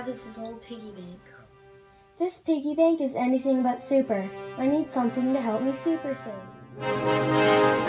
Travis's old piggy bank. This piggy bank is anything but super. I need something to help me super save.